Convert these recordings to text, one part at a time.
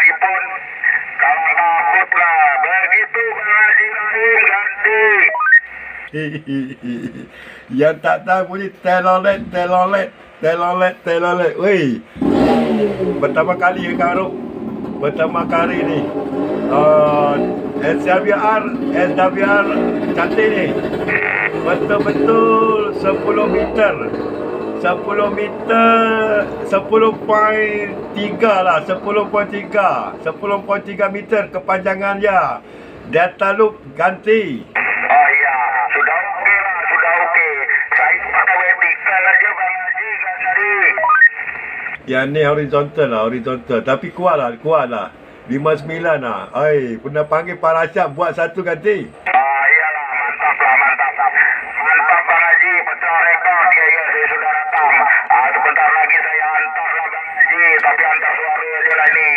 sekalipun kalau takut lah. Begitu Rahim ganti. Yang tak tahu bunyi telolet, telolet, telolet, telolet. Weh. Pertama kali ya Karuk. Pertama kali ni. Uh, SWR, SWR cantik ni. Betul-betul 10 meter. 10 meter 10.3 lah 10.3 10.3 meter kepanjangan dia. Data loop ganti. Oh ya, sudah okey lah, sudah okey. Saya pakai vertikal aja Bang Haji ganti. yang ni horizontal lah horizontal. Tapi kuat lah kuat lah. 59 lah. Oi, pernah panggil Pak Rasyad buat satu ganti Ah, iyalah, mantap lah, mantap. Mantap Bang Haji, pecah rekod. Ya, ya, saya sudah datang. Ah, sebentar lagi saya hantar lah Bang Haji. Tapi hantar suara aja lah ni.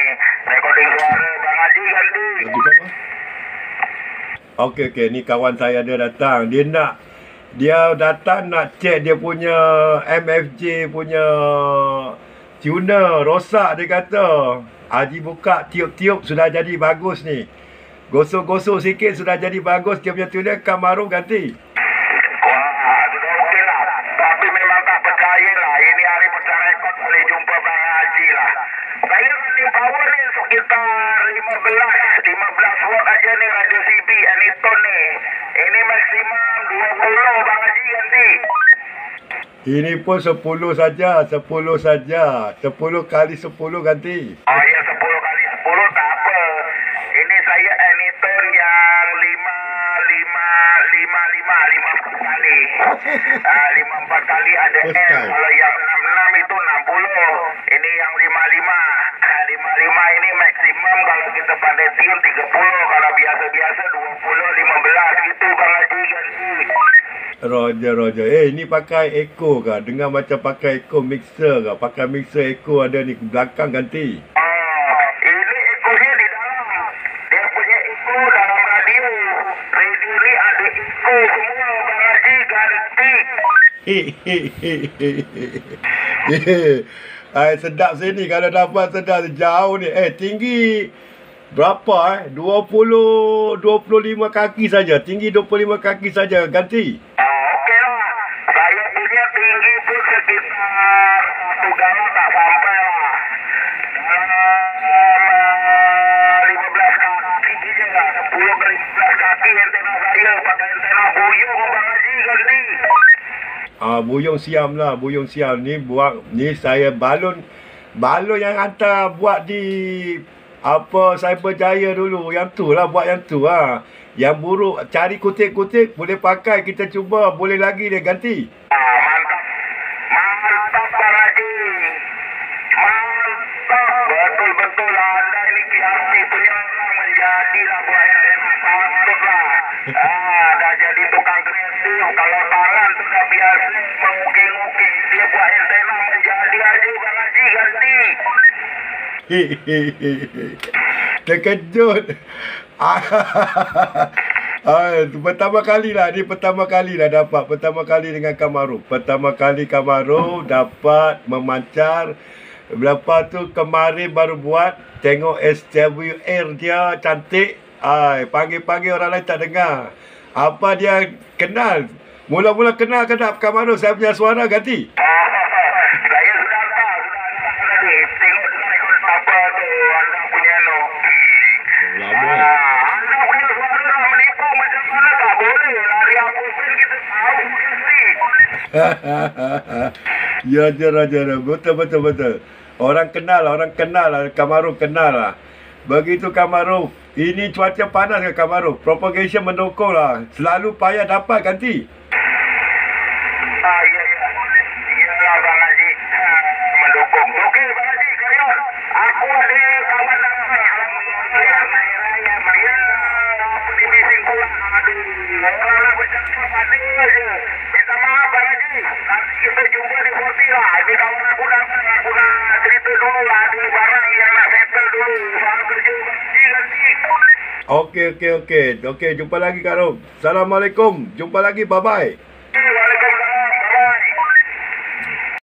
Recording suara Bang Haji ganti. Okey okey ni kawan saya dia datang. Dia nak dia datang nak check dia punya MFJ punya tuner rosak dia kata. Haji buka tiup-tiup sudah jadi bagus ni. Gosok-gosok sikit sudah jadi bagus dia punya tuner Kamaru ganti. Wah, sudah okey lah. Tapi memang tak percaya lah. Ini hari pecah rekod boleh jumpa Bang Haji lah. Saya running power ni sekitar 15. 15 watt aja ni radio Anyton ni. Ini maksimum 20 Bang Haji ganti. Ini pun 10 saja, 10 saja. 10 kali 10 ganti. Oh ya 10 kali 10 tak apa. Ini saya Anyton yang 5 5 5 5 5 kali. Ah 5 4 kali ada M. time. Kalau yang 6 6 itu 60. Ini yang 5 5. Ah 5 5 ini maksimum kalau kita pandai tune 30. Kalau biasa-biasa 20 15 gitu Bang Haji ganti. Roger, Roger. Eh, ni pakai echo kah? Dengar macam pakai echo mixer kah? Pakai mixer echo ada ni belakang ganti. Oh, ini ekonya di dalam. Dia punya eko dalam radio. Radio ni ada eko semua. Bang Haji ganti. Ai sedap sini kalau dapat sedap jauh ni. Eh tinggi berapa eh? 20 25 kaki saja. Tinggi 25 kaki saja ganti. Ah, okey lah. Saya punya tinggi pun sekitar satu galon tak sampai lah. Dalam uh, 15 kaki je lah. 10 ke 15 kaki antena saya. Pakai antena buyung Bang Haji ganti. Ah buyung siam lah, buyung siam ni buat ni saya balon balon yang hantar buat di apa Cyberjaya dulu. Yang tu lah buat yang tu lah. Yang buruk cari kutik-kutik boleh pakai kita cuba boleh lagi dia ganti. Mengukir-ukir. Dia buat antena menjadi aja Bang Haji ganti. Terkejut. Ah, pertama kali lah ni pertama kali lah dapat pertama kali dengan Kamaru pertama kali Kamaru dapat memancar Lepas tu kemarin baru buat tengok SWR dia cantik ai panggil-panggil orang lain tak dengar apa dia kenal mula-mula kenal ke tak Kamaru saya punya suara ganti Ah, saya sudah hantar, sudah hantar tadi. Tengok sudah ikut apa tu anda punya no. Anda punya suara nak menipu macam mana tak boleh. Lari apa pun kita tahu mesti. ya jera jera betul betul betul. Orang kenal orang kenal lah Kamaru kenal lah. Begitu Kamaru. Ini cuaca panas ke Kamaru. Propagation mendukung lah. Selalu payah dapat ganti. Ah, ya, ya. Iyalah Bang Haji. Ah, mendukung. Okey Bang Haji, carry on. Aku ada kawan nama Raya Raya Maria. Apa di meeting pula. Aduh, orang lah bercakap pada je. Minta maaf Bang Haji. Nanti kita jumpa di Forti lah. Ini kawan aku datang. Aku nak cerita dulu lah. Ada barang yang nak settle dulu. Soal kerja Bang Haji nanti. Okey okey okey. Okey jumpa lagi Kak Rom. Assalamualaikum. Jumpa lagi. Bye bye.